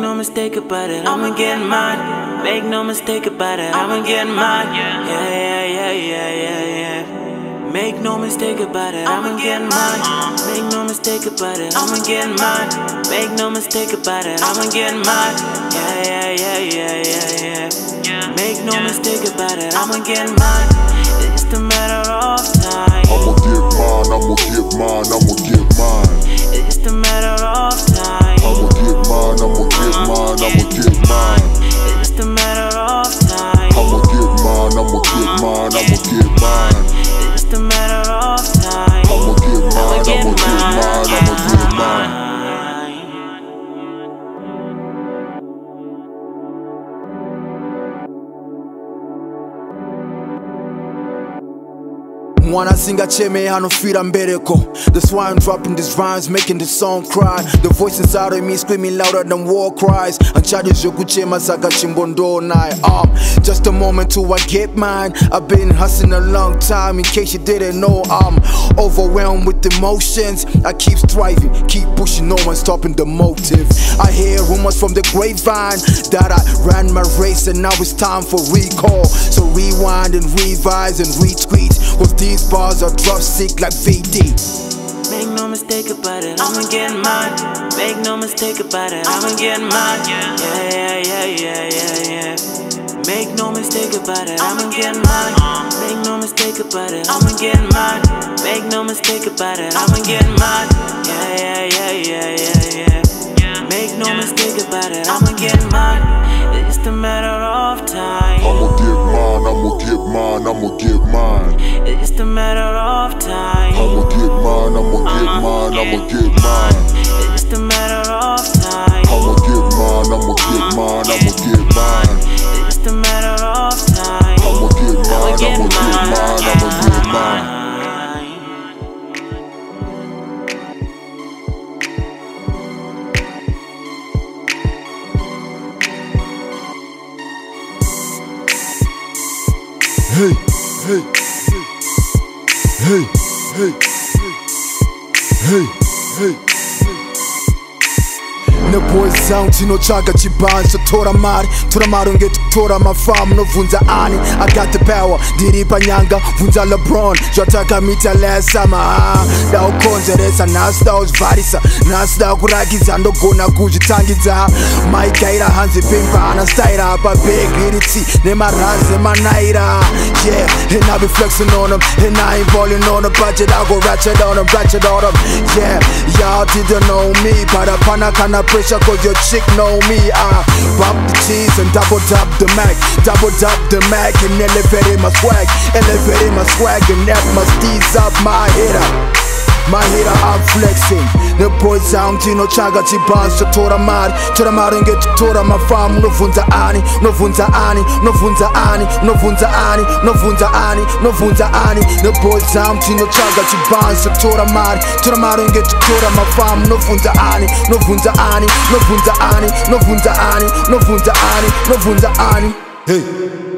no mistake about it, I'ma get mine. Make no mistake about it, I'ma get mine. Yeah, yeah, yeah, yeah, yeah, yeah. Make no mistake about it, I'ma get mine. Make no mistake about it, I'ma get mine. Make no mistake about it, I'ma get mine. Yeah, yeah, yeah, yeah, yeah, yeah. Make no mistake about it, I'ma get mine. It's just a matter Cheme anofira mbereko That's why I'm dropping these rhymes, making the song cry. The voice inside of me screaming louder than war cries. Anchaji yokuchema saka chimbondo nai um, Just a moment till I get mine. I've been hustling a long time in case you didn't know I'm overwhelmed with emotions. I keep striving, keep pushing, no one stopping the motive. I hear rumors from the grapevine That I ran my race and now it's time for recall. So rewind and revise and retweet Cause these bars are drop sick like VD Make no mistake about it, I'ma get mine. Make no mistake about it, I'ma get mine. Yeah, yeah, yeah, yeah, yeah, yeah. Make no mistake about it, I'ma get mine. Make no mistake about it, I'ma get mine. Make no mistake about it, I'ma get mine. Yeah, yeah, yeah, yeah, yeah, yeah. Make no mistake about it, I'ma get mine. It's just a matter of time. I'ma get mine, I'ma get mine, I'ma get I'ma get mine. It's just a matter of time. I'ma get mine, I'ma get mine, I'ma get mine. It's just a matter of time. I'ma get mine, I'ma get mine, I'ma get mine. Hey, hey, hey, hey, hey, hey. Hey nebhoyizangu tinotsvaga chibanzo tora mari tora mari ungetitora mafamu nobvunza ani. I got the power. Ndiri panyanga bvunza LeBron. Zvatakamita lesama daukonzeresa nhasi dauzvharisa nhasi dakurakidza ndogona kuzvitangidza maigaira hanzi pimba ana staira pabegiriti nemarazi emanaira yeah and i be flexing on them and i ain't balling on them budget i go ratchet on them ratchet on them yeah y'all didn't know me but apana kana pressure cause your chick know me I ah. pop the cheese and double tap the mac double tap the mac and elevate my swag. Elevate my swag and that must ease up my my mahira I'm flexing 내 볼상 뒤너 차같이 봤어 토라 말이 토라 말은 게 토라 my farm 너 분자 아니 너 분자 아니 너 분자 아니 너 분자 아니 너 분자 아니 너 분자 아니 내 볼상 뒤너 차같이 봤어 토라 말이 토라 말은 게 토라 my farm 너 분자 아니 너 분자 아니 너 분자 아니 너 분자 아니 너 분자 아니 너 분자 아니 Hey